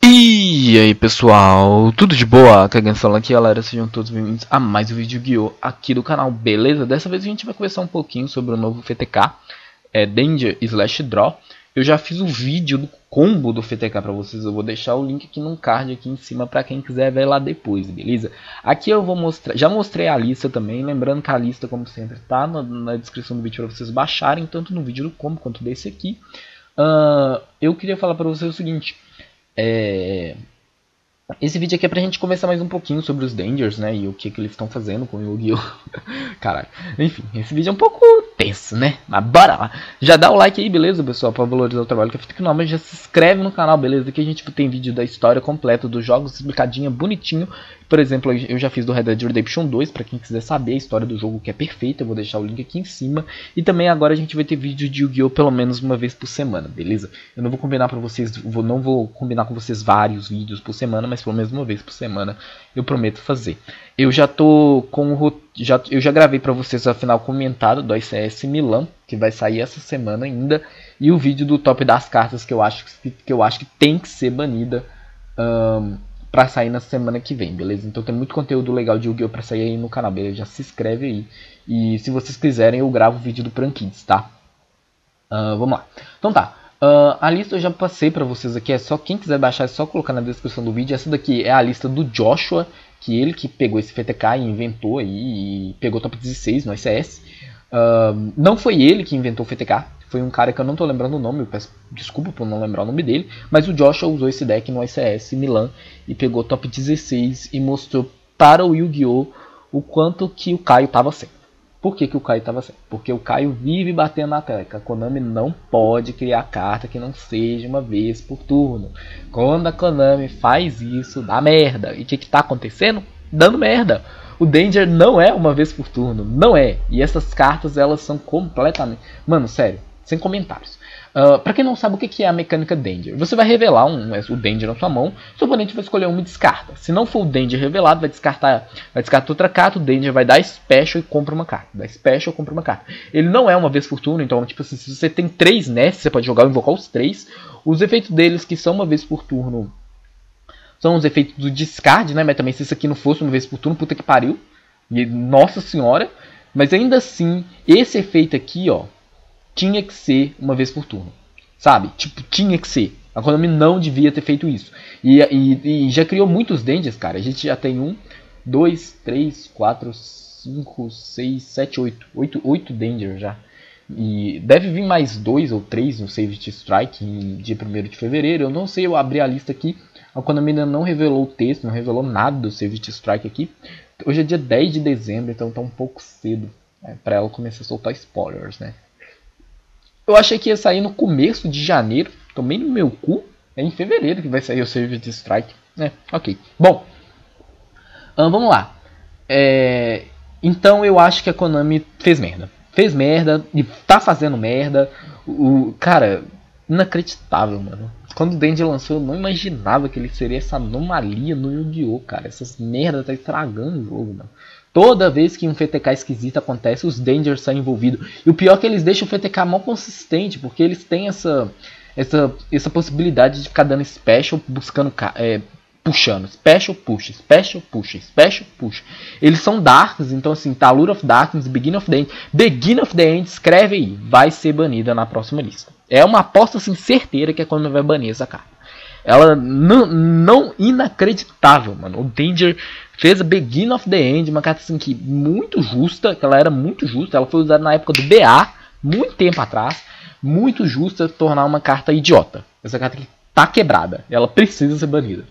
E aí pessoal, tudo de boa? Kagami falando aqui galera, sejam todos bem-vindos a mais um vídeo guiô aqui do canal, beleza? Dessa vez a gente vai conversar um pouquinho sobre o novo FTK, é Danger Slash Draw Eu já fiz o um vídeo do combo do FTK pra vocês, eu vou deixar o link aqui no card aqui em cima pra quem quiser ver lá depois, beleza? Aqui eu vou mostrar, já mostrei a lista também, lembrando que a lista como sempre tá na, na descrição do vídeo pra vocês baixarem, tanto no vídeo do combo quanto desse aqui uh, Eu queria falar pra vocês o seguinte é... Esse vídeo aqui é pra gente conversar mais um pouquinho sobre os Dangers, né? E o que, que eles estão fazendo com o Yu-Gi-Oh! Caralho. Enfim, esse vídeo é um pouco tenso, né? Mas bora lá. Já dá o like aí, beleza, pessoal? Pra valorizar o trabalho que é feito aqui no mas já se inscreve no canal, beleza? Aqui a gente tem vídeo da história completa dos jogos, explicadinha, bonitinho. Por exemplo, eu já fiz do Red Dead Redemption 2, pra quem quiser saber a história do jogo, que é perfeita. Eu vou deixar o link aqui em cima. E também agora a gente vai ter vídeo de Yu-Gi-Oh! pelo menos uma vez por semana, beleza? Eu não vou combinar pra vocês, vou, não vou combinar com vocês vários vídeos por semana, mas pelo menos uma vez por semana eu prometo fazer. Eu já tô com o já eu já gravei para vocês a final comentado do ICS Milan, que vai sair essa semana ainda, e o vídeo do top das cartas que eu acho que, que eu acho que tem que ser banida. Um, para sair na semana que vem, beleza? Então tem muito conteúdo legal de Yu-Gi-Oh! pra sair aí no canal, beleza? Já se inscreve aí. E se vocês quiserem, eu gravo o vídeo do Prankids, tá? Uh, vamos lá. Então tá. Uh, a lista eu já passei para vocês aqui, é só quem quiser baixar, é só colocar na descrição do vídeo. Essa daqui é a lista do Joshua, que ele que pegou esse FTK e inventou aí, e pegou top 16 no ICS. Uh, não foi ele que inventou o FTK, foi um cara que eu não tô lembrando o nome, eu peço desculpa por não lembrar o nome dele, mas o Joshua usou esse deck no ICS Milan e pegou top 16 e mostrou para o Yu-Gi-Oh! o quanto que o Caio tava certo. Por que, que o Caio estava certo? Porque o Caio vive batendo na tecla. A Konami não pode criar carta que não seja uma vez por turno. Quando a Konami faz isso, dá merda. E o que está acontecendo? Dando merda. O Danger não é uma vez por turno, não é. E essas cartas elas são completamente, mano, sério, sem comentários. Uh, para quem não sabe o que é a mecânica Danger, você vai revelar um, o Danger na sua mão, seu oponente vai escolher uma e descarta. Se não for o Danger revelado, vai descartar, vai descartar outra carta, o Danger vai dar Special e compra uma carta. Dá Special, compra uma carta. Ele não é uma vez por turno, então tipo assim, se você tem três Nests, você pode jogar e invocar os três. Os efeitos deles que são uma vez por turno são os efeitos do discard, né? Mas também se isso aqui não fosse uma vez por turno, puta que pariu. E, nossa senhora. Mas ainda assim, esse efeito aqui, ó, tinha que ser uma vez por turno. Sabe? Tipo, tinha que ser. A Konami não devia ter feito isso. E, e, e já criou muitos dangers, cara. A gente já tem um, dois, três, quatro, cinco, seis, sete, oito. Oito, oito dangers já. E deve vir mais dois ou três no Save Strike em dia 1 de fevereiro. Eu não sei, eu abri a lista aqui. A Konami ainda não revelou o texto, não revelou nada do Save Strike aqui. Hoje é dia 10 de dezembro, então tá um pouco cedo né, para ela começar a soltar spoilers, né? Eu achei que ia sair no começo de janeiro, tomei no meu cu. É em fevereiro que vai sair o Save Strike, né? Ok. Bom, vamos lá. É, então eu acho que a Konami fez merda. Fez merda e tá fazendo merda. O cara, inacreditável, mano. Quando o Dendy lançou, eu não imaginava que ele seria essa anomalia no Yu-Gi-Oh, cara. Essas merdas tá estragando o jogo, mano. Toda vez que um FTK esquisito acontece, os Dangers são envolvidos. E o pior é que eles deixam o FTK mal consistente, porque eles têm essa, essa, essa possibilidade de ficar dando special, buscando, é, puxando. Special, puxa, special, puxa, special, puxa. Eles são Darks, então assim, tá Lure of Darkness, Begin of the End. Begin of the End, escreve aí, vai ser banida na próxima lista. É uma aposta assim, certeira que é quando vai banir essa carta. Ela não, não inacreditável, mano. O Danger fez a Begin of the End, uma carta assim que muito justa, que ela era muito justa, ela foi usada na época do BA, muito tempo atrás, muito justa tornar uma carta idiota. Essa carta que tá quebrada, ela precisa ser banida.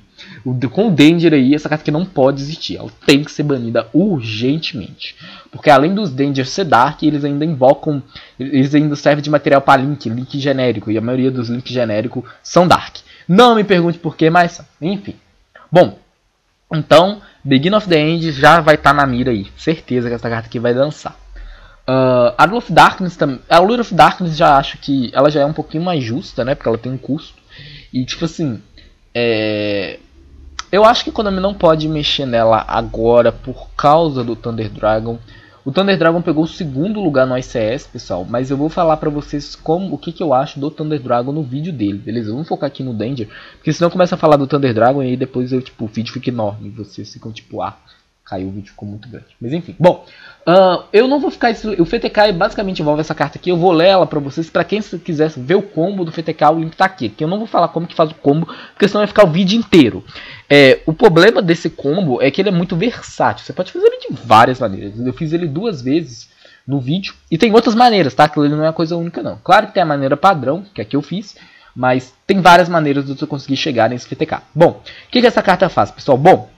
Com o Danger aí, essa carta que não pode existir. Ela tem que ser banida urgentemente. Porque além dos Danger ser Dark, eles ainda invocam. Eles ainda servem de material para Link, Link genérico. E a maioria dos Link genérico são Dark. Não me pergunte por que, mas enfim. Bom, então, Begin of the End já vai estar tá na mira aí. Certeza que essa carta aqui vai dançar. Uh, a Lure of Darkness também. A Lure of Darkness já acho que ela já é um pouquinho mais justa, né? Porque ela tem um custo. E tipo assim. É, eu acho que a Konami não pode mexer nela agora por causa do Thunder Dragon. O Thunder Dragon pegou o segundo lugar no ICS, pessoal, mas eu vou falar pra vocês como, o que, que eu acho do Thunder Dragon no vídeo dele, beleza? Vamos focar aqui no Danger, porque senão começa a falar do Thunder Dragon e depois eu, tipo, o vídeo fica enorme e vocês ficam tipo, ah, caiu o vídeo ficou muito grande. Mas enfim, bom, uh, eu não vou ficar. O FTK basicamente envolve essa carta aqui. Eu vou ler ela pra vocês. Pra quem quiser ver o combo do FTK, o link tá aqui. Que eu não vou falar como que faz o combo, porque senão vai ficar o vídeo inteiro. É, o problema desse combo é que ele é muito versátil. Você pode fazer ele de várias maneiras. Eu fiz ele duas vezes no vídeo. E tem outras maneiras, tá? Aquilo não é coisa única, não. Claro que tem a maneira padrão, que é que eu fiz. Mas tem várias maneiras de você conseguir chegar nesse FTK. Bom, o que, que essa carta faz, pessoal? Bom,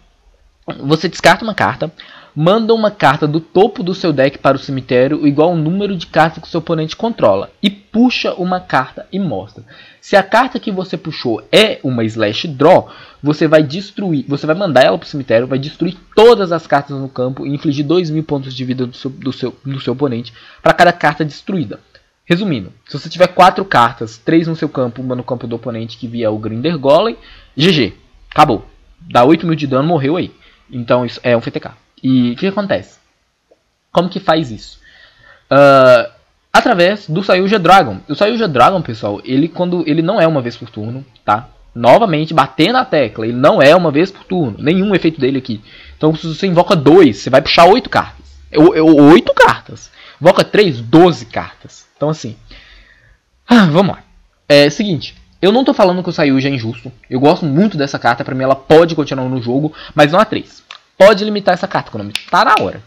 você descarta uma carta, manda uma carta do topo do seu deck para o cemitério igual ao número de cartas que o seu oponente controla e puxa uma carta e mostra. Se a carta que você puxou é uma slash draw, você vai destruir, você vai mandar ela para o cemitério, vai destruir todas as cartas no campo e infligir 2 mil pontos de vida do seu, do seu, do seu oponente para cada carta destruída. Resumindo, se você tiver 4 cartas, 3 no seu campo, uma no campo do oponente que vier o Grinder Golem, GG, acabou. Dá 8 mil de dano, morreu aí. Então isso é um FTK. E o que acontece? Como que faz isso? Uh, através do Sayuja Dragon. O Sayuja Dragon, pessoal, ele quando ele não é uma vez por turno, tá? Novamente, bater na tecla, ele não é uma vez por turno. Nenhum efeito dele aqui. Então, se você invoca dois, você vai puxar oito cartas. Oito cartas. Invoca três, doze cartas. Então, assim. Ah, vamos lá. É seguinte. Eu não tô falando que o Sayuji é injusto. Eu gosto muito dessa carta. Pra mim, ela pode continuar no jogo, mas não a 3. Pode limitar essa carta, Konami. Tá na hora.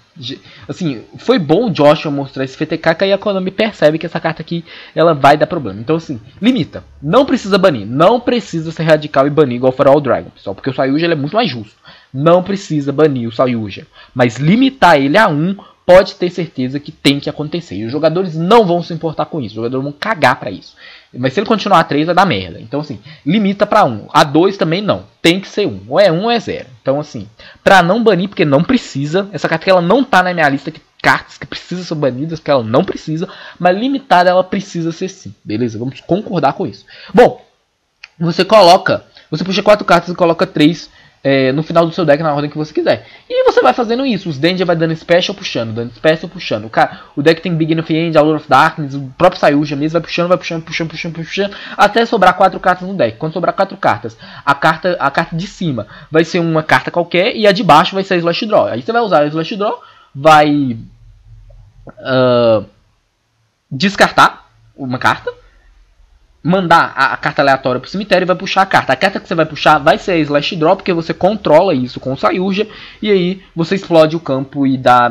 Assim, foi bom o Joshua mostrar esse FTK, que aí a Konami percebe que essa carta aqui, ela vai dar problema. Então, assim, limita. Não precisa banir. Não precisa ser radical e banir igual o All Dragon, pessoal. Porque o Sayuji é muito mais justo. Não precisa banir o Sayuji. Mas limitar ele a 1 pode ter certeza que tem que acontecer. E os jogadores não vão se importar com isso. Os jogadores vão cagar para isso. Mas se ele continuar a 3, vai dar merda. Então, assim, limita para 1. A 2 também não. Tem que ser 1. Ou é 1 ou é 0. Então, assim, pra não banir, porque não precisa. Essa carta ela não tá na minha lista de cartas que precisam ser banidas, porque ela não precisa. Mas limitada ela precisa ser sim. Beleza? Vamos concordar com isso. Bom, você coloca. Você puxa 4 cartas e coloca 3 é, no final do seu deck na ordem que você quiser. E você vai fazendo isso. Os Danger vai dando special puxando, dando special puxando. O, cara, o deck tem Begin of End, Hour of Darkness, o próprio Sayuja mesmo vai puxando, vai puxando, puxando, puxando, puxando, até sobrar quatro cartas no deck. Quando sobrar quatro cartas, a carta, a carta de cima vai ser uma carta qualquer e a de baixo vai ser a Slash Draw. Aí você vai usar a Slash Draw, vai uh, descartar uma carta mandar a, a, carta aleatória pro cemitério e vai puxar a carta. A carta que você vai puxar vai ser a Slash Draw, porque você controla isso com o Sayuja, e aí você explode o campo e dá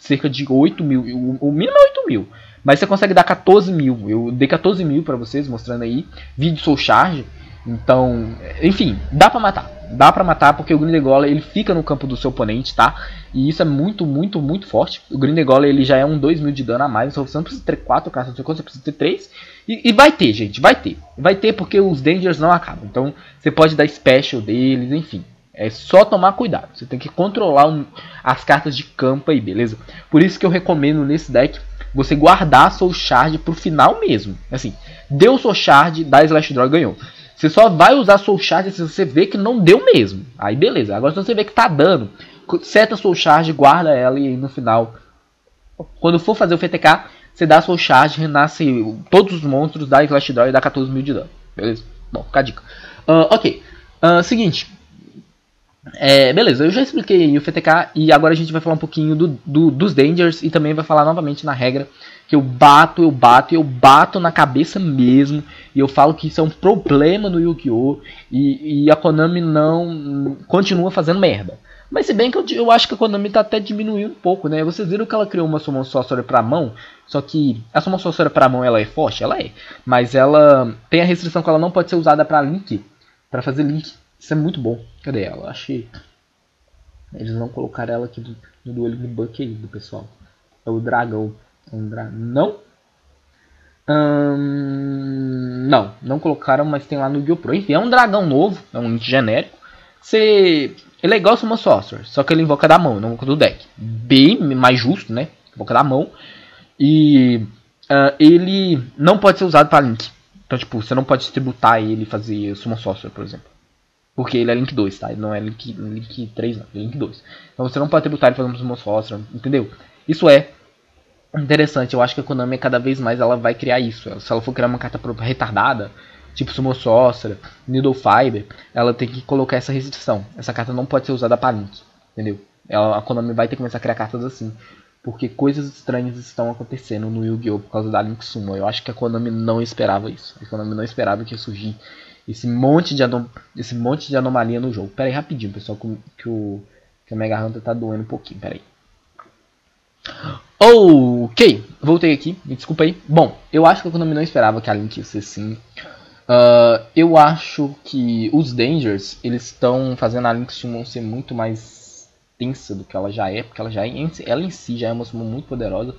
cerca de 8 mil. O, o mínimo é 8 mil. Mas você consegue dar 14 mil. Eu dei 14 mil pra vocês, mostrando aí. Vídeo Soul Charge. Então, enfim, dá pra matar. Dá pra matar porque o Grindegola ele fica no campo do seu oponente, tá? E isso é muito, muito, muito forte. O Grindegola ele já é um 2 mil de dano a mais. Então você não precisa ter 4 cartas você precisa ter 3. E, e, vai ter, gente, vai ter. Vai ter porque os Dangers não acabam. Então você pode dar special deles, enfim. É só tomar cuidado. Você tem que controlar um, as cartas de campo aí, beleza? Por isso que eu recomendo nesse deck você guardar Soul Shard pro final mesmo. Assim, deu Soul Shard, dá Slash Draw ganhou. Você só vai usar Soul Charge se você vê que não deu mesmo. Aí beleza. Agora se você vê que tá dando, seta Soul Charge, guarda ela e no final, quando for fazer o FTK, você dá Soul Charge, renasce todos os monstros, dá Slash Draw e dá 14 mil de dano. Beleza? Bom, fica a dica. Uh, ok. Uh, seguinte. É, beleza, eu já expliquei o FTK e agora a gente vai falar um pouquinho do, do, dos Dangers e também vai falar novamente na regra que eu bato, eu bato, eu bato na cabeça mesmo e eu falo que isso é um problema no Yu-Gi-Oh! E, e, a Konami não continua fazendo merda. Mas se bem que eu, eu acho que a Konami tá até diminuindo um pouco, né? Vocês viram que ela criou uma Summon Sorcerer pra mão, só que a Summon Sorcerer pra mão ela é forte? Ela é. Mas ela tem a restrição que ela não pode ser usada pra link, para fazer link isso é muito bom. Cadê ela? Achei. Eles não colocaram ela aqui do, no duelo de Buck do pessoal. É o dragão. É um dra... Não? Hum, não, não colocaram, mas tem lá no GoPro. Enfim, é um dragão novo, é um genérico. Você... Ele é igual ao Sorcerer, só que ele invoca da mão, não do deck. Bem mais justo, né? Invoca da mão. E uh, ele não pode ser usado para Link. Então, tipo, você não pode tributar ele e fazer Summon Sorcerer, por exemplo. Porque ele é Link 2, tá? Ele não é Link, Link 3, não. É Link 2. Então você não pode tributar ele fazendo Summon Sorcerer, entendeu? Isso é interessante. Eu acho que a Konami cada vez mais ela vai criar isso. Se ela for criar uma carta retardada, tipo Sumo Sorcerer, Needle Fiber, ela tem que colocar essa restrição. Essa carta não pode ser usada para Link, entendeu? Ela, a Konami vai ter que começar a criar cartas assim. Porque coisas estranhas estão acontecendo no Yu-Gi-Oh! por causa da Link Sumo. Eu acho que a Konami não esperava isso. A Konami não esperava que ia surgir esse monte de, esse monte de anomalia no jogo. Pera aí rapidinho, pessoal, que o, que o Mega Hunter tá doendo um pouquinho. Pera aí. Ok, voltei aqui, me desculpa aí. Bom, eu acho que a Konami não esperava que a Link ia ser assim. Uh, eu acho que os Dangers, eles estão fazendo a Link Summon ser muito mais tensa do que ela já é, porque ela já é, ela em si já é uma summon muito poderosa.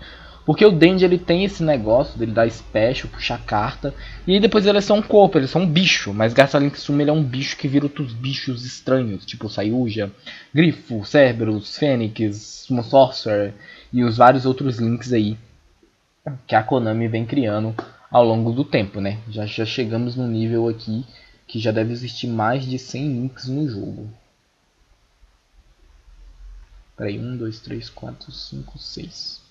Porque o Danger ele tem esse negócio dele dar special, puxar carta, e depois ele é só um corpo, ele é só um bicho, mas Garça Link Summon ele é um bicho que vira outros bichos estranhos, tipo Sayuja, Grifo, Cerberus, Fênix, Summon Sorcerer e os vários outros links aí que a Konami vem criando ao longo do tempo, né? Já, já chegamos no nível aqui que já deve existir mais de 100 links no jogo. Peraí, 1, 2, 3, 4, 5, 6.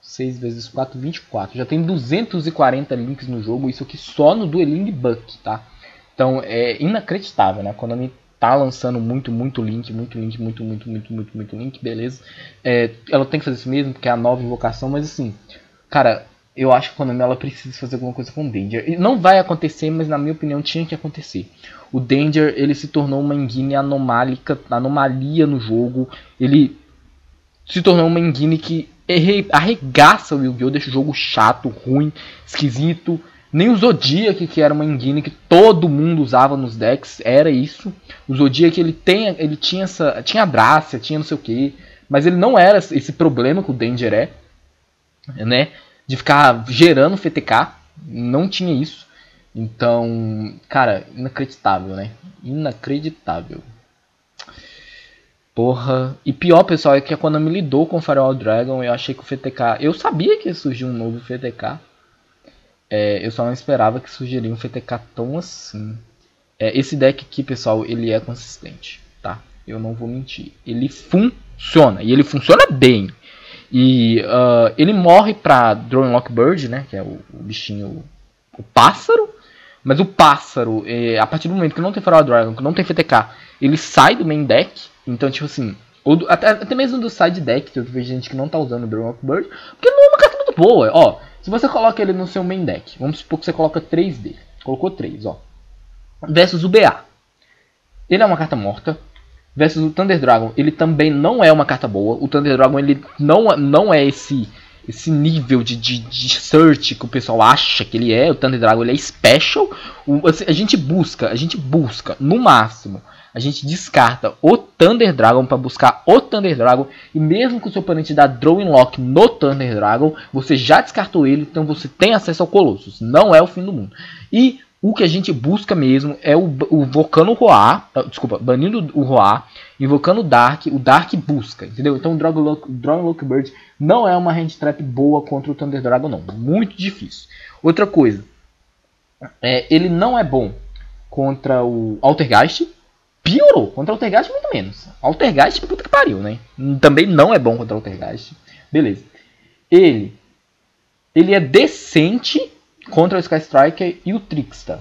6 vezes 4, 24. Já tem 240 links no jogo, isso aqui só no Dueling Buck, tá? Então é inacreditável, né? A Konami tá lançando muito, muito link, muito link, muito, muito, muito, muito, muito link, beleza. É, ela tem que fazer isso mesmo, porque é a nova invocação, mas assim, cara, eu acho que Konami ela precisa fazer alguma coisa com o Danger. Não vai acontecer, mas na minha opinião tinha que acontecer. O Danger ele se tornou uma engine anomálica, anomalia no jogo. Ele se tornou uma engine que arregaça o Yu-Gi-Oh! Deixa o jogo chato, ruim, esquisito. Nem o Zodiac, que era uma engine que todo mundo usava nos decks, era isso. O Zodiac ele, tem, ele tinha essa. Tinha Drácia, tinha não sei o que. Mas ele não era esse problema que o Danger é. Né? De ficar gerando FTK. Não tinha isso. Então, cara, inacreditável, né? Inacreditável. Porra. E pior, pessoal, é que quando eu me lidou com o Firewall Dragon, eu achei que o FTK. Eu sabia que ia surgir um novo FTK. É, eu só não esperava que surgiria um FTK tão assim. É, esse deck aqui, pessoal, ele é consistente, tá? Eu não vou mentir. Ele funciona. E ele funciona bem. E uh, ele morre pra Drone Lockbird, né? Que é o, o bichinho. O pássaro. Mas o pássaro, é, a partir do momento que não tem Firewall Dragon, que não tem FTK, ele sai do main deck então, tipo assim, ou até, até mesmo do side deck, eu vejo gente que não tá usando o Drone Bird, porque não é uma carta muito boa. Ó, se você coloca ele no seu main deck, vamos supor que você coloca 3 dele. Colocou 3, ó. Versus o BA. Ele é uma carta morta. Versus o Thunder Dragon, ele também não é uma carta boa. O Thunder Dragon, ele não, não é esse esse nível de, de, de, search que o pessoal acha que ele é. O Thunder Dragon ele é special. O, assim, a gente busca, a gente busca no máximo a gente descarta o Thunder Dragon para buscar o Thunder Dragon. E mesmo que o seu oponente dá Drawing Lock no Thunder Dragon, você já descartou ele, então você tem acesso ao Colossus. Não é o fim do mundo. E o que a gente busca mesmo é o, o Vocano Roar, ah, desculpa, banindo o Roar, invocando o Dark, o Dark busca, entendeu? Então o Dragon Lock, Bird não é uma hand trap boa contra o Thunder Dragon, não. Muito difícil. Outra coisa, é, ele não é bom contra o Altergeist, piorou. Contra o Altergeist, muito menos. Altergeist, puta que pariu, né? Também não é bom contra o Altergeist. Beleza. Ele. Ele é decente contra o Sky Striker e o Trickster.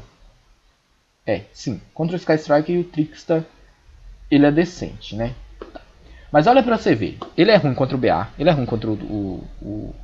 É, sim. Contra o Sky Striker e o Trickster, ele é decente, né? Mas olha pra você ver. Ele é ruim contra o BA. Ele é ruim contra o, o, o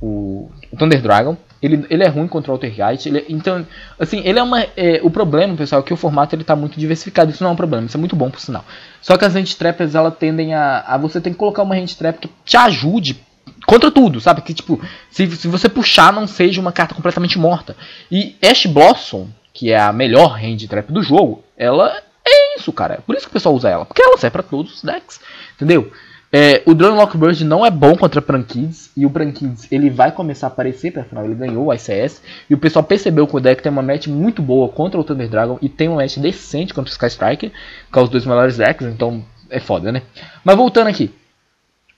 o, Thunder Dragon. Ele, ele é ruim contra o Altergeist. Ele, então, assim, ele é uma. É, o problema, pessoal, é que o formato ele tá muito diversificado. Isso não é um problema, isso é muito bom por sinal. Só que as hand traps elas tendem a, a. Você tem que colocar uma hand trap que te ajude contra tudo, sabe? Que tipo, se, se você puxar, não seja uma carta completamente morta. E Ash Blossom, que é a melhor hand trap do jogo, ela é isso, cara. É por isso que o pessoal usa ela. Porque ela serve pra todos os decks. Entendeu? É, o Drone Lockburst não é bom contra Prankids, e o Prankids ele vai começar a aparecer, porque afinal ele ganhou o ICS, e o pessoal percebeu que o deck tem uma match muito boa contra o Thunder Dragon e tem uma match decente contra o Sky Striker, que é os dois melhores decks, então é foda, né? Mas voltando aqui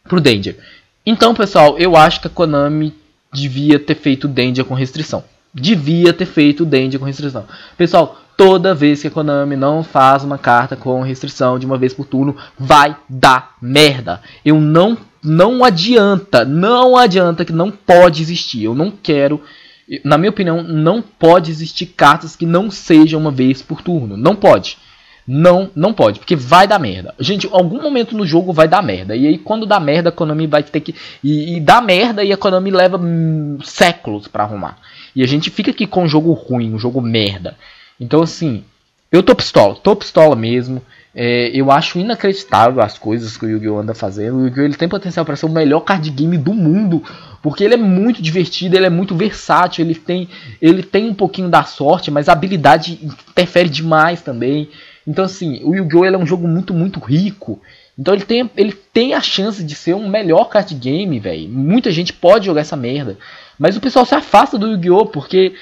pro Danger. Então, pessoal, eu acho que a Konami devia ter feito Danger com restrição. Devia ter feito Danger com restrição. Pessoal, toda vez que a Konami não faz uma carta com restrição de uma vez por turno, vai dar merda. Eu não não adianta, não adianta que não pode existir. Eu não quero, na minha opinião, não pode existir cartas que não sejam uma vez por turno. Não pode. Não, não pode, porque vai dar merda. Gente, algum momento no jogo vai dar merda. E aí, quando dá merda, a Konami vai ter que. E, e dá merda e a Konami leva hum, séculos para arrumar. E a gente fica aqui com um jogo ruim, um jogo merda. Então, assim, eu tô pistola, tô pistola mesmo. É, eu acho inacreditável as coisas que o Yu-Gi-Oh! anda fazendo. O Yu-Gi-Oh! ele tem potencial para ser o melhor card game do mundo, porque ele é muito divertido, ele é muito versátil, ele tem, ele tem um pouquinho da sorte, mas a habilidade interfere demais também. Então assim, o Yu-Gi-Oh! é um jogo muito, muito rico. Então ele tem, ele tem a chance de ser um melhor card game, velho. Muita gente pode jogar essa merda. Mas o pessoal se afasta do Yu-Gi-Oh! porque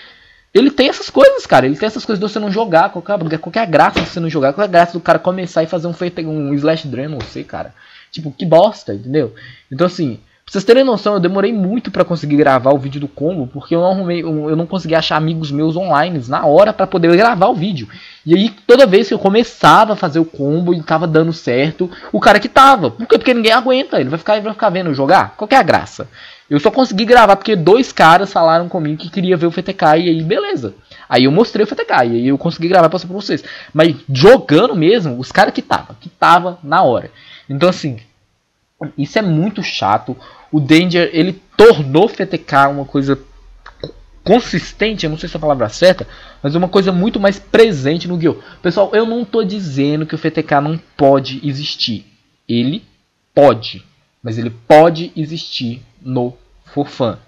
ele tem essas coisas, cara. Ele tem essas coisas de você não jogar. Qualquer, qualquer graça de você não jogar. Qualquer graça do cara começar e fazer um, um Slash Drain não sei, cara. Tipo, que bosta, entendeu? Então, assim, pra vocês terem noção, eu demorei muito para conseguir gravar o vídeo do combo. Porque eu não, arrumei, eu não consegui achar amigos meus online na hora para poder gravar o vídeo. E aí, toda vez que eu começava a fazer o combo e tava dando certo, o cara que tava. Por quê? Porque ninguém aguenta. Ele vai ficar, ele vai ficar vendo jogar. Qual que é a graça? Eu só consegui gravar porque dois caras falaram comigo que queria ver o FTK e aí beleza. Aí eu mostrei o FTK e aí eu consegui gravar passar pra vocês. Mas jogando mesmo, os caras que tava, que tava na hora. Então assim, isso é muito chato. O Danger, ele tornou FTK uma coisa consistente, eu não sei se é a palavra certa, mas uma coisa muito mais presente no Guild. Pessoal, eu não tô dizendo que o FTK não pode existir. Ele pode, mas ele pode existir no Forfan.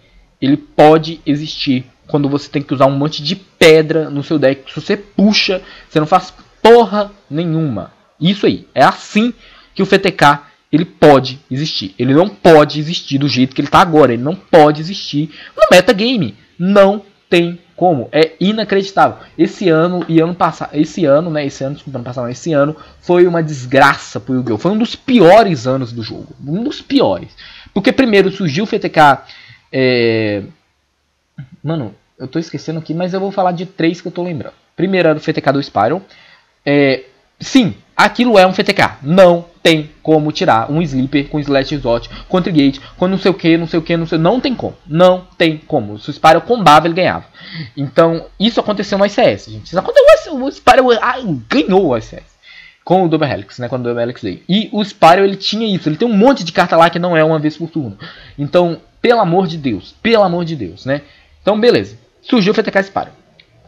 Ele pode existir quando você tem que usar um monte de pedra no seu deck. Se você puxa, você não faz porra nenhuma. Isso aí. É assim que o FTK ele pode existir. Ele não pode existir do jeito que ele está agora. Ele não pode existir no metagame. Não tem como. É inacreditável. Esse ano e ano passado, esse ano, né, esse ano, desculpa, ano passado, esse ano foi uma desgraça pro Yu-Gi-Oh! Foi um dos piores anos do jogo. Um dos piores. Porque primeiro surgiu o FTK. É... Mano, eu tô esquecendo aqui, mas eu vou falar de três que eu tô lembrando. Primeiro era o FTK do Spiral. É... Sim, aquilo é um FTK. Não tem como tirar um Sleeper com Slash Exotic, contra Gate, com não sei o que, não sei o que, não sei. Não tem como. Não tem como. Se o Spiral combava, ele ganhava. Então, isso aconteceu no ICS, gente. Isso aconteceu, o Spiral ah, ganhou o ICS com o Double Helix, né, quando o Double Helix veio. E o Spyro, ele tinha isso, ele tem um monte de carta lá que não é uma vez por turno. Então, pelo amor de Deus, pelo amor de Deus, né? Então, beleza. Surgiu o FTK Spyro.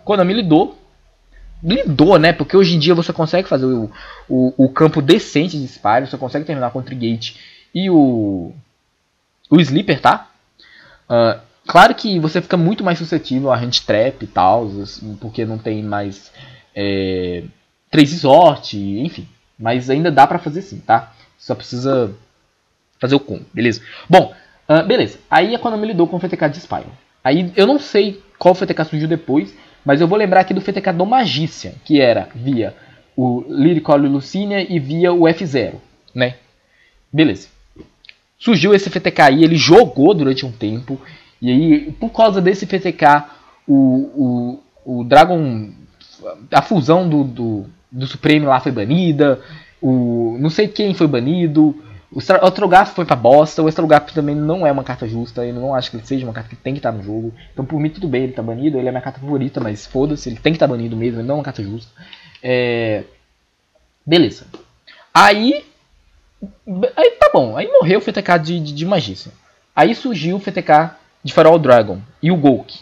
Konami lidou, lidou, né? Porque hoje em dia você consegue fazer o, o, o campo decente de Spyro, você consegue terminar com o Trigate e o, o Sleeper, tá? Uh, claro que você fica muito mais suscetível a Hand Trap e tal, porque não tem mais... É, três sorte, enfim. Mas ainda dá pra fazer sim, tá? Só precisa fazer o combo, beleza? Bom, uh, beleza. Aí a Konami lidou com o FTK de Spyro. Aí eu não sei qual FTK surgiu depois, mas eu vou lembrar aqui do FTK do Magícia, que era via o Lyrical Lucinia e via o F0, né? Beleza. Surgiu esse FTK aí, ele jogou durante um tempo, e aí, por causa desse FTK, o, o, o Dragon. A fusão do, do, do Supreme lá foi banida, o não sei quem foi banido, o Astrogaf foi pra bosta, o Astrogaf também não é uma carta justa, eu não acho que ele seja uma carta que tem que estar no jogo. Então por mim tudo bem, ele tá banido, ele é minha carta favorita, mas foda-se, ele tem que estar banido mesmo, ele não é uma carta justa. É... Beleza. Aí. Aí tá bom, aí morreu o FTK de, de, de Magícia. Aí surgiu o FTK de Farol Dragon e o Golk.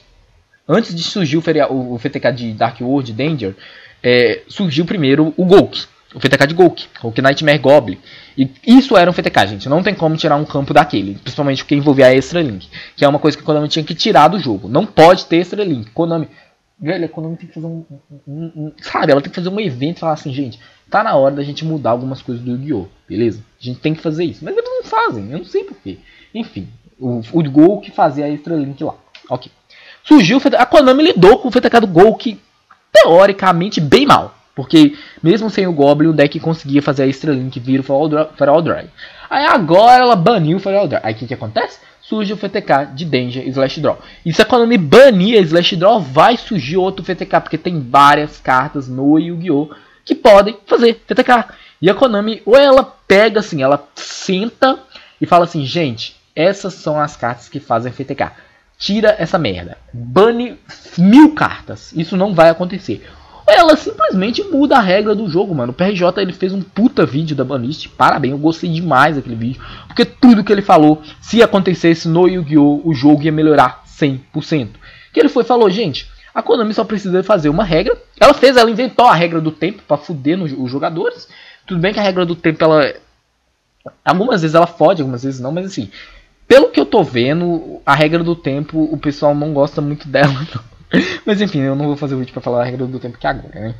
Antes de surgir o, o FTK de Dark World Danger, é, surgiu primeiro o Golk, o FTK de Golk, Hulk Nightmare Goblin. E isso era um FTK, gente. Não tem como tirar um campo daquele, principalmente porque envolvia a Extra Link, que é uma coisa que a Konami tinha que tirar do jogo. Não pode ter Extra Link. Konami, velho, a Konami tem que fazer um, um, um, sabe, ela tem que fazer um evento e falar assim, gente, tá na hora da gente mudar algumas coisas do Yu-Gi-Oh, beleza? A gente tem que fazer isso. Mas eles não fazem, eu não sei porquê. Enfim, o, o fazia a Extra Link lá. OK. Surgiu a Konami lidou com o FTK do Golk teoricamente bem mal. Porque mesmo sem o Goblin, o deck conseguia fazer a Extra Link vir o Feral Drag. Aí agora ela baniu o Feral Drag. Aí o que, que acontece? Surge o FTK de Danger Slash Draw. E se a Konami banir Slash Draw, vai surgir outro FTK, porque tem várias cartas no Yu-Gi-Oh! que podem fazer FTK. E a Konami, ou ela pega assim, ela senta e fala assim, gente, essas são as cartas que fazem FTK. Tira essa merda. Bane mil cartas. Isso não vai acontecer. Ela simplesmente muda a regra do jogo, mano. O PRJ ele fez um puta vídeo da Banist. Parabéns, eu gostei demais daquele vídeo. Porque tudo que ele falou, se acontecesse no Yu-Gi-Oh!, o jogo ia melhorar 100%. Que ele foi falou, gente, a Konami só precisa fazer uma regra. Ela fez, ela inventou a regra do tempo para fuder nos, os jogadores. Tudo bem que a regra do tempo, ela. Algumas vezes ela fode, algumas vezes não, mas assim. Pelo que eu tô vendo, a regra do tempo, o pessoal não gosta muito dela, não. Mas enfim, eu não vou fazer o vídeo para falar a regra do tempo que agora, né?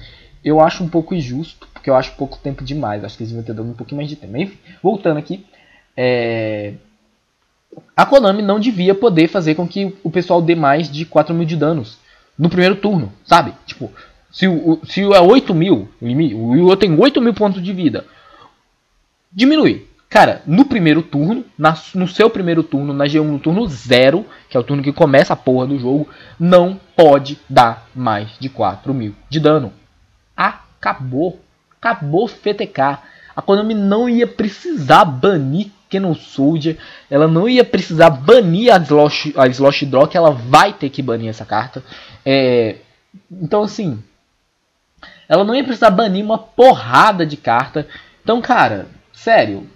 Eu acho um pouco injusto, porque eu acho pouco tempo demais. Acho que eles deviam ter dado um pouquinho mais de tempo. Enfim, voltando aqui. É... A Konami não devia poder fazer com que o pessoal dê mais de 4 mil de danos no primeiro turno, sabe? Tipo, se o, se é 8 mil, o Yu tem 8 mil pontos de vida, diminui. Cara, no primeiro turno, na, no seu primeiro turno, na G1 no turno 0, que é o turno que começa a porra do jogo, não pode dar mais de 4 mil de dano. Acabou. Acabou FTK. A Konami não ia precisar banir Canon Soldier. Ela não ia precisar banir a Slosh, a Slosh Draw, que ela vai ter que banir essa carta. É, então, assim, ela não ia precisar banir uma porrada de carta. Então, cara, sério,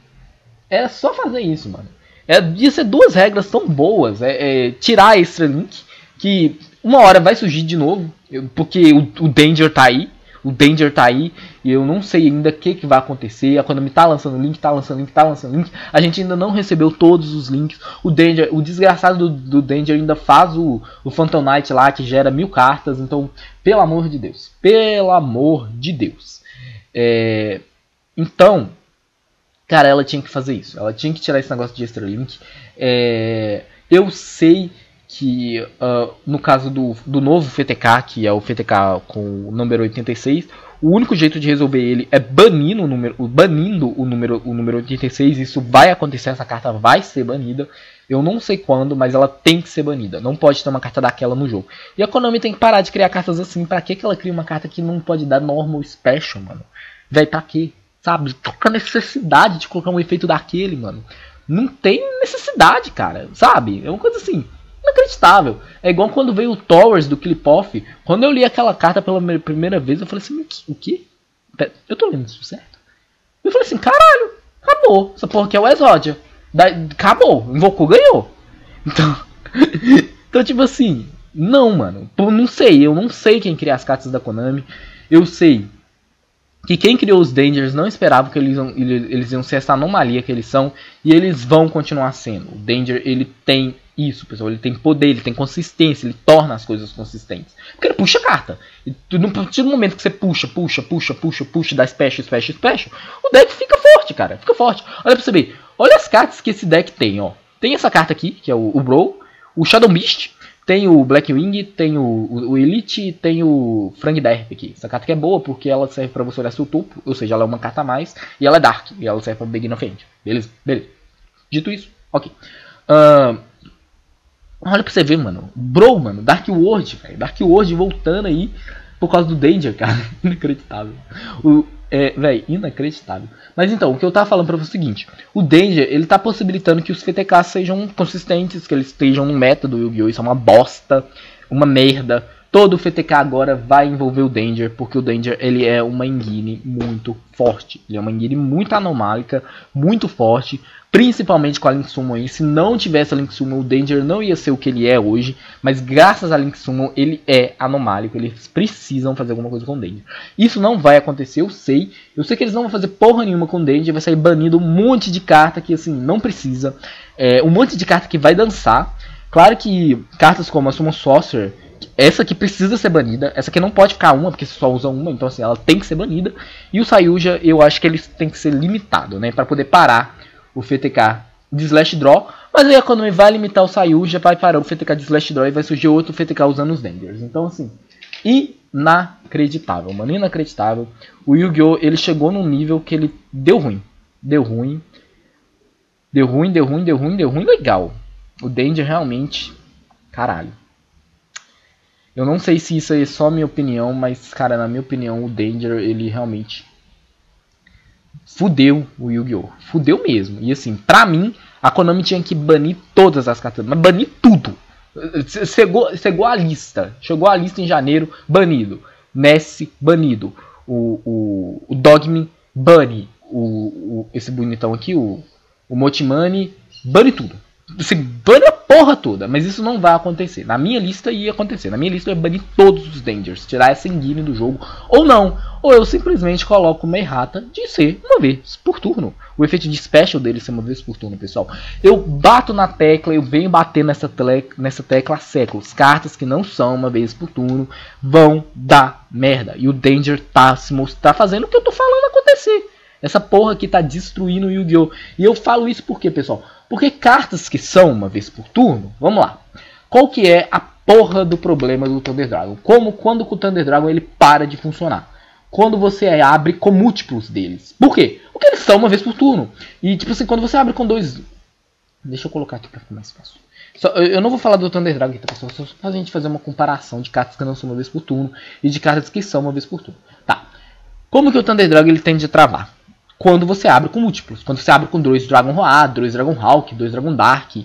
é só fazer isso, mano. É, ia ser duas regras tão boas. É, é, tirar a Extra Link, que uma hora vai surgir de novo, porque o, o Danger tá aí. O Danger tá aí e eu não sei ainda o que, que vai acontecer. A Konami tá lançando link, tá lançando link, tá lançando link. A gente ainda não recebeu todos os links. O Danger, o desgraçado do, do Danger ainda faz o, o Phantom Knight lá que gera mil cartas. Então, pelo amor de Deus, pelo amor de Deus. É, então, Cara, ela tinha que fazer isso. Ela tinha que tirar esse negócio de extra link. É, eu sei que uh, no caso do, do novo FTK, que é o FTK com o número 86, o único jeito de resolver ele é banindo o número, banindo o número, o número 86. Isso vai acontecer, essa carta vai ser banida. Eu não sei quando, mas ela tem que ser banida. Não pode ter uma carta daquela no jogo. E a Konami tem que parar de criar cartas assim. Pra que, que ela cria uma carta que não pode dar normal special, mano? Vai pra quê? Sabe? Qual a necessidade de colocar um efeito daquele, mano? Não tem necessidade, cara. Sabe? É uma coisa assim, inacreditável. É igual quando veio o Towers do Clip-Off. Quando eu li aquela carta pela primeira vez, eu falei assim, o quê? Eu tô lendo isso certo? Eu falei assim, caralho, acabou. Essa porra aqui é o Exódia. Acabou. Invocou, ganhou. Então, então, tipo assim, não, mano. Não sei, eu não sei quem cria as cartas da Konami. Eu sei que quem criou os Dangers não esperava que eles iam, eles iam ser essa anomalia que eles são e eles vão continuar sendo. O Danger ele tem isso, pessoal, ele tem poder, ele tem consistência, ele torna as coisas consistentes. Porque ele puxa carta. E no partir do momento que você puxa, puxa, puxa, puxa, puxa, dá special, special, special, o deck fica forte, cara, fica forte. Olha pra você ver, olha as cartas que esse deck tem, ó. Tem essa carta aqui, que é o, o Bro, o Shadow Mist, tem o Blackwing, tem o, o, Elite tem o Frank Derp aqui. Essa carta que é boa porque ela serve para você olhar seu topo, ou seja, ela é uma carta a mais, e ela é Dark, e ela serve para Begin of End. Beleza? Beleza. Dito isso, ok. Uh, olha pra você ver, mano. Bro, mano, Dark World, velho. Dark World voltando aí por causa do Danger, cara. Inacreditável. O, é, velho, inacreditável. Mas então, o que eu tava falando pra você é o seguinte: o Danger, ele tá possibilitando que os FTKs sejam consistentes, que eles estejam no método Yu-Gi-Oh! Isso é uma bosta, uma merda. Todo FTK agora vai envolver o Danger, porque o Danger ele é uma engine muito forte. Ele é uma engine muito anomálica, muito forte, principalmente com a Link Summon aí. Se não tivesse a Link Summon, o Danger não ia ser o que ele é hoje. Mas graças a Link Summon, ele é anomálico. Eles precisam fazer alguma coisa com o Danger. Isso não vai acontecer, eu sei. Eu sei que eles não vão fazer porra nenhuma com o Danger. Vai sair banido um monte de carta que assim, não precisa. É, um monte de carta que vai dançar. Claro que cartas como a Summon Saucer essa aqui precisa ser banida. Essa aqui não pode ficar uma, porque só usa uma, então assim, ela tem que ser banida. E o Sayuja, eu acho que ele tem que ser limitado, né? para poder parar o FTK de Slash Draw. Mas aí a Konami vai limitar o Sayuja, vai parar o FTK de Slash Draw e vai surgir outro FTK usando os Dangers. Então, assim, inacreditável, mano, inacreditável. O Yu-Gi-Oh! ele chegou num nível que ele deu ruim. Deu ruim. Deu ruim, deu ruim, deu ruim, deu ruim, legal. O Danger realmente, caralho. Eu não sei se isso é só minha opinião, mas, cara, na minha opinião, o Danger, ele realmente fudeu o Yu-Gi-Oh! Fudeu mesmo. E assim, pra mim, A Konami tinha que banir todas as cartas, mas banir tudo. Chegou, chegou a lista. Chegou a lista em janeiro, banido. Ness, banido. O, o, o Dogme, bane. O, o, esse bonitão aqui, o, o Motimani, bane tudo. Assim, bane a porra toda, mas isso não vai acontecer. Na minha lista ia acontecer. Na minha lista eu ia banir todos os Dangers, tirar essa Engine do jogo. Ou não, ou eu simplesmente coloco uma errata de ser uma vez por turno. O efeito de special dele ser uma vez por turno, pessoal. Eu bato na tecla, eu venho bater nessa, nessa tecla há séculos. Cartas que não são uma vez por turno vão dar merda. E o Danger tá se tá fazendo o que eu tô falando acontecer. Essa porra aqui tá destruindo o Yu-Gi-Oh! E eu falo isso por quê, pessoal? Porque cartas que são uma vez por turno, vamos lá. Qual que é a porra do problema do Thunder Dragon? Como quando o Thunder Dragon ele para de funcionar? Quando você abre com múltiplos deles. Por quê? Porque eles são uma vez por turno. E tipo assim, quando você abre com dois. Deixa eu colocar aqui pra ficar mais fácil. Só, eu não vou falar do Thunder Dragon tá, pessoal? Só pra gente fazer uma comparação de cartas que não são uma vez por turno e de cartas que são uma vez por turno. Tá. Como que o Thunder Dragon ele tende a travar? Quando você abre com múltiplos. Quando você abre com dois Dragon Roar, dois Dragon Hawk, dois Dragon Dark,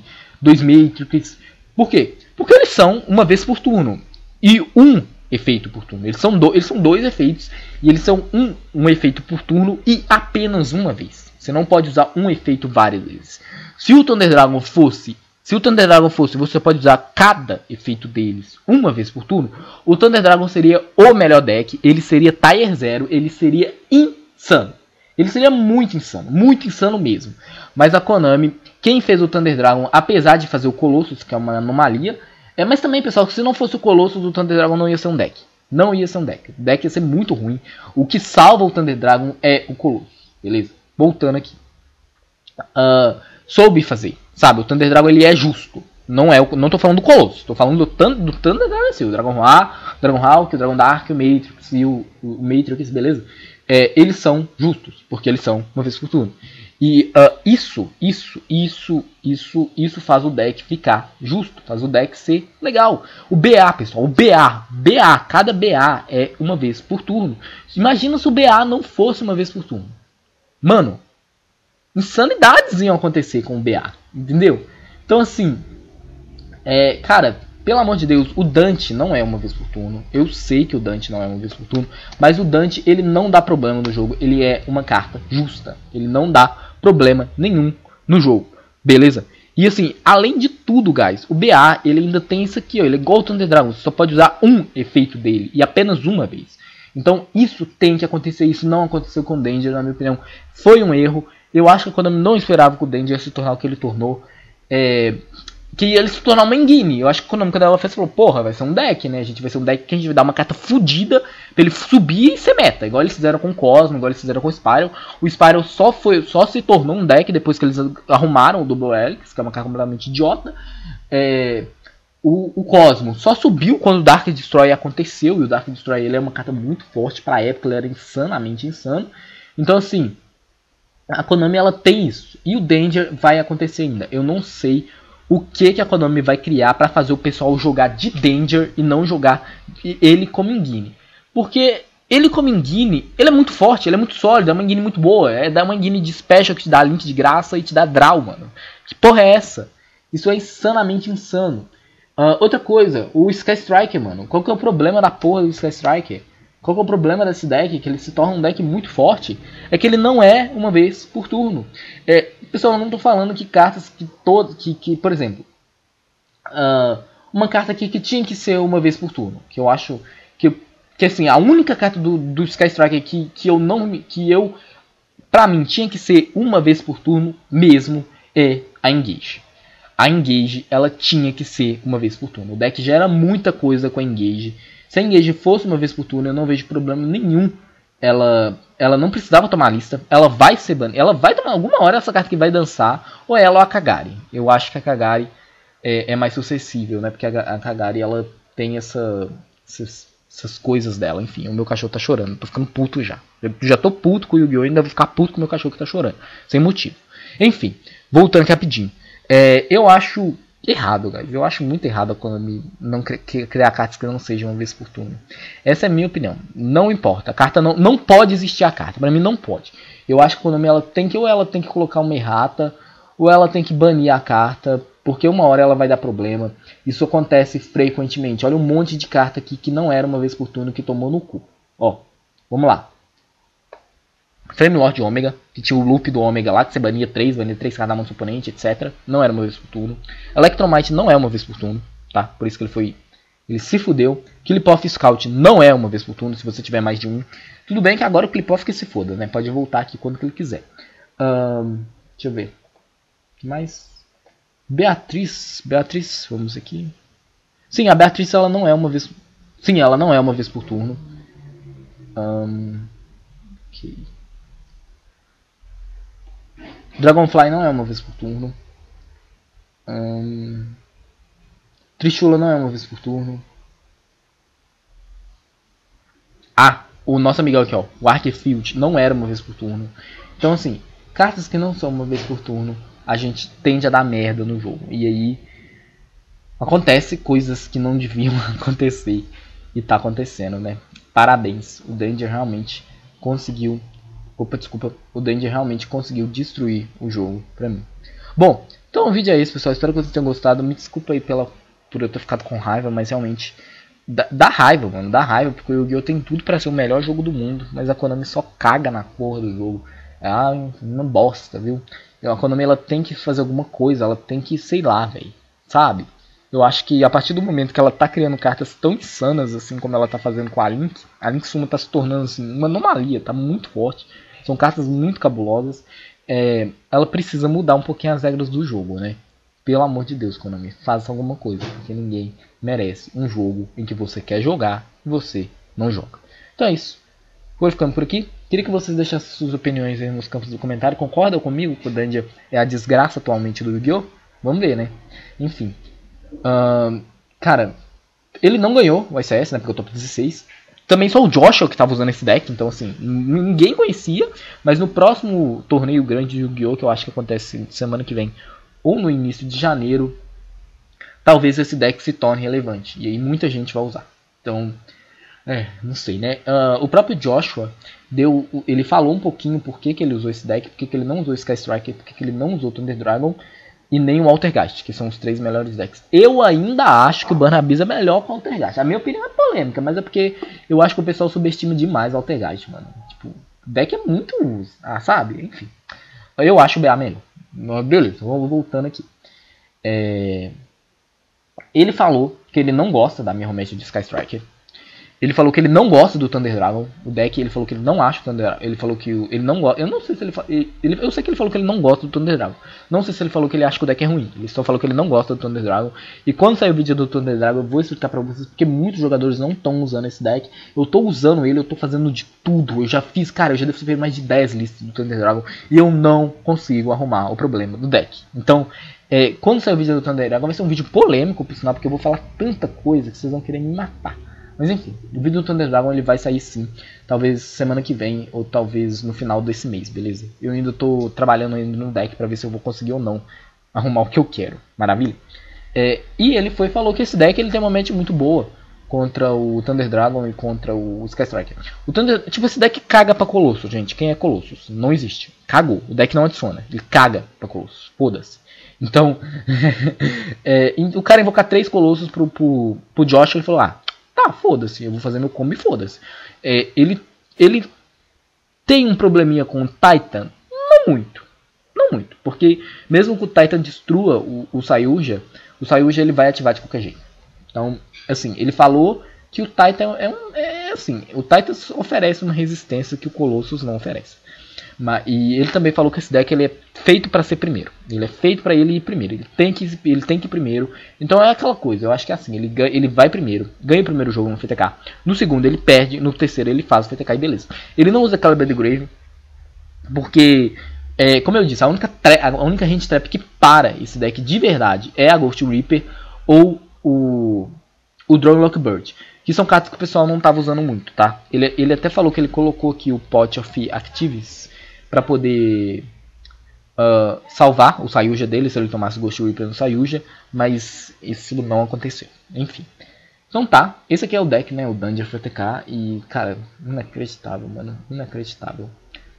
dois Matrix. Por quê? Porque eles são uma vez por turno. E um efeito por turno. Eles são, do, eles são dois efeitos. E eles são um, um efeito por turno e apenas uma vez. Você não pode usar um efeito várias vezes. Se o Thunder Dragon fosse. Se o Thunder Dragon fosse, você pode usar cada efeito deles uma vez por turno. O Thunder Dragon seria o melhor deck. Ele seria Tier 0. Ele seria insano. Ele seria muito insano, muito insano mesmo. Mas a Konami, quem fez o Thunder Dragon, apesar de fazer o Colossus, que é uma anomalia, é, mas também, pessoal, se não fosse o Colossus, o Thunder Dragon não ia ser um deck. Não ia ser um deck. O deck ia ser muito ruim. O que salva o Thunder Dragon é o Colossus. Beleza? Voltando aqui. Uh, soube fazer. Sabe, o Thunder Dragon ele é justo. Não é o, não tô falando do Colossus, tô falando do, do Thunder Dragon, assim, o Dragon Ra, o Dragon Hawk, o Dragon Dark, o Matrix e o, o Matrix, beleza? É, eles são justos, porque eles são uma vez por turno. E uh, isso, isso, isso, isso, isso faz o deck ficar justo, faz o deck ser legal. O BA, pessoal, o BA, BA, cada BA é uma vez por turno. Imagina se o BA não fosse uma vez por turno. Mano, insanidades iam acontecer com o BA, entendeu? Então assim, é, cara, pelo amor de Deus, o Dante não é uma vez por turno. Eu sei que o Dante não é uma vez por turno, mas o Dante ele não dá problema no jogo. Ele é uma carta justa. Ele não dá problema nenhum no jogo. Beleza? E assim, além de tudo, guys, o BA ele ainda tem isso aqui, ó, ele é igual o Thunder Dragon, você só pode usar um efeito dele e apenas uma vez. Então isso tem que acontecer, isso não aconteceu com o Danger, na minha opinião. Foi um erro. Eu acho que quando eu não esperava que o Danger se tornar o que ele tornou. É, que ele se tornar uma engine. Eu acho que quando ela fez, falou, porra, vai ser um deck, né? A gente vai ser um deck que a gente vai dar uma carta fodida pra ele subir e ser meta. Igual eles fizeram com o Cosmo, igual eles fizeram com o Spiral. O Spiral só, foi, só se tornou um deck depois que eles arrumaram o Double Helix, que é uma carta completamente idiota. É, o, o, Cosmo só subiu quando o Dark Destroy aconteceu. E o Dark Destroy ele é uma carta muito forte pra época, ele era insanamente insano. Então assim, a Konami ela tem isso. E o Danger vai acontecer ainda. Eu não sei o que, que a Konami vai criar para fazer o pessoal jogar de Danger e não jogar ele como Engine. Porque ele como Engine, ele é muito forte, ele é muito sólido, é uma Engine muito boa. É uma Engine de special que te dá link de graça e te dá draw, mano. Que porra é essa? Isso é insanamente insano. Uh, outra coisa, o Sky Striker, mano. Qual que é o problema da porra do Sky Striker? Qual é o problema desse deck? Que ele se torna um deck muito forte. É que ele não é uma vez por turno. É, pessoal, eu não estou falando que cartas que todo, que, que por exemplo, uh, uma carta aqui que tinha que ser uma vez por turno, que eu acho que, que assim a única carta do, do Sky Striker que, que eu não que eu para mim tinha que ser uma vez por turno mesmo é a Engage. A Engage ela tinha que ser uma vez por turno. O deck já era muita coisa com a Engage se a Engage fosse uma vez por turno, eu não vejo problema nenhum. Ela, ela não precisava tomar lista. Ela vai ser banida. Ela vai tomar alguma hora essa carta que vai dançar. Ou ela ou a Kagari. Eu acho que a Kagari é, é mais sucessível, né? Porque a, a Kagari ela tem essa, essas, essas, coisas dela. Enfim, o meu cachorro tá chorando. tô ficando puto já. Eu já tô puto com o Yu-Gi-Oh! Ainda vou ficar puto com o meu cachorro que tá chorando. Sem motivo. Enfim, voltando aqui rapidinho. É, eu acho errado, guys. Eu acho muito errado a Konami não criar cartas que não sejam uma vez por turno. Essa é a minha opinião. Não importa. A carta não, não pode existir a carta. Para mim não pode. Eu acho que Konami ela tem que ou ela tem que colocar uma errata ou ela tem que banir a carta, porque uma hora ela vai dar problema. Isso acontece frequentemente. Olha um monte de carta aqui que não era uma vez por turno que tomou no cu. Ó, vamos lá. Flame Lord Ômega, que tinha o loop do Ômega lá, que você bania 3, bania 3 cada mão do oponente, etc. Não era uma vez por turno. Electromite não é uma vez por turno, tá? Por isso que ele foi. Ele se fudeu. Clipoff Scout não é uma vez por turno, se você tiver mais de um. Tudo bem que agora o Clipoff que se foda, né? Pode voltar aqui quando que ele quiser. Um, deixa eu ver. Mais. Beatriz. Beatriz, vamos aqui. Sim, a Beatriz ela não é uma vez. Sim, ela não é uma vez por turno. Um, ok. Dragonfly não é uma vez por turno. Um, Trishula não é uma vez por turno. Ah, o nosso amigo aqui, ó, o Arcfield não era uma vez por turno. Então, assim, cartas que não são uma vez por turno, a gente tende a dar merda no jogo. E aí acontece coisas que não deviam acontecer e tá acontecendo, né? Parabéns, o Danger realmente conseguiu Opa, desculpa, o Danger realmente conseguiu destruir o jogo pra mim. Bom, então o vídeo é esse, pessoal. Espero que vocês tenham gostado. Me desculpa aí pela, por eu ter ficado com raiva, mas realmente dá, dá raiva, mano. Dá raiva, porque o Yu-Gi-Oh! tem tudo para ser o melhor jogo do mundo, mas a Konami só caga na porra do jogo. É uma bosta, viu? A Konami ela tem que fazer alguma coisa, ela tem que, sei lá, velho. Sabe? Eu acho que a partir do momento que ela tá criando cartas tão insanas assim como ela tá fazendo com a Link, a Link Suma tá se tornando assim uma anomalia, tá muito forte. São cartas muito cabulosas. É, ela precisa mudar um pouquinho as regras do jogo, né? Pelo amor de Deus, Konami, faça alguma coisa, porque ninguém merece um jogo em que você quer jogar e você não joga. Então é isso. Vou ficando por aqui. Queria que vocês deixassem suas opiniões aí nos campos do comentário. Concordam comigo que o Dandia é a desgraça atualmente do Yu-Gi-Oh? Vamos ver, né? Enfim. Cara, ele não ganhou o ICS, né? Porque eu top 16. Também só o Joshua que estava usando esse deck, então assim, ninguém conhecia, mas no próximo torneio grande de Yu-Gi-Oh! que eu acho que acontece semana que vem, ou no início de janeiro, talvez esse deck se torne relevante. E aí muita gente vai usar. Então, é, não sei, né? Uh, o próprio Joshua deu, ele falou um pouquinho por que, que ele usou esse deck, por que, que ele não usou Sky Striker, por que, que ele não usou Thunder Dragon e nem o Altergeist, que são os três melhores decks. Eu ainda acho que o Barnabis é melhor que o Altergeist. A minha opinião é polêmica, mas é porque eu acho que o pessoal subestima demais o Altergeist, mano. Tipo, o deck é muito. Ah, sabe? Enfim. Eu acho o BA melhor. Beleza, vou voltando aqui. É... Ele falou que ele não gosta da minha Romesh de Sky Striker. Ele falou que ele não gosta do Thunder Dragon. O deck, ele falou que ele não acha o Thunder Dragon. Ele falou que ele não gosta. Eu não sei se ele, ele, Eu sei que ele falou que ele não gosta do Thunder Dragon. Não sei se ele falou que ele acha que o deck é ruim. Ele só falou que ele não gosta do Thunder Dragon. E quando sair o vídeo do Thunder Dragon, eu vou explicar pra vocês porque muitos jogadores não estão usando esse deck. Eu tô usando ele, eu tô fazendo de tudo. Eu já fiz, cara, eu já devo mais de 10 listas do Thunder Dragon. E eu não consigo arrumar o problema do deck. Então, é, quando sair o vídeo do Thunder Dragon, vai ser um vídeo polêmico, por sinal, porque eu vou falar tanta coisa que vocês vão querer me matar. Mas enfim, o vídeo do Thunder Dragon ele vai sair sim. Talvez semana que vem ou talvez no final desse mês, beleza? Eu ainda estou trabalhando ainda no deck para ver se eu vou conseguir ou não arrumar o que eu quero. Maravilha? É, e ele foi falou que esse deck ele tem uma mente muito boa contra o Thunder Dragon e contra o Sky Striker. O Thunder, tipo esse deck caga para Colosso, gente. Quem é Colossus? Não existe. Cagou. O deck não adiciona. Ele caga para Colossus. Foda-se. Então, é, o cara invocar três Colossos pro, pro, pro Josh, ele falou: "Ah, Tá, foda-se, eu vou fazer meu combo e foda-se. É, ele, ele tem um probleminha com o Titan? Não muito. Não muito. Porque mesmo que o Titan destrua o, o Sayuja, o Sayuja ele vai ativar de qualquer jeito. Então, assim, ele falou que o Titan é um. É assim, o Titan oferece uma resistência que o Colossus não oferece. E ele também falou que esse deck ele é feito para ser primeiro. Ele é feito para ele ir primeiro. Ele tem, que, ele tem que ir primeiro. Então é aquela coisa. Eu acho que é assim. Ele, ele vai primeiro. Ganha o primeiro jogo no FTK. No segundo ele perde. No terceiro ele faz o FTK e beleza. Ele não usa Caliber de Grave. Porque, é, como eu disse, a única, a única hand trap que para esse deck de verdade é a Ghost Reaper ou o, o Drone Lockbird. Que são cartas que o pessoal não estava usando muito, tá? Ele, ele até falou que ele colocou aqui o Pot of Actives para poder uh, salvar o Sayuja dele se ele tomasse Ghost Reaper no Sayuja, mas isso não aconteceu. Enfim. Então tá, esse aqui é o deck, né, o Dungeon FTK, e cara, inacreditável, mano, inacreditável.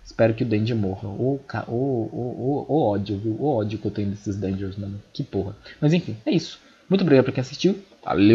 Espero que o Danger morra. O, o, o, o, ódio, viu? O ódio que eu tenho desses Dangers, mano. Que porra. Mas enfim, é isso. Muito obrigado pra quem assistiu. Valeu!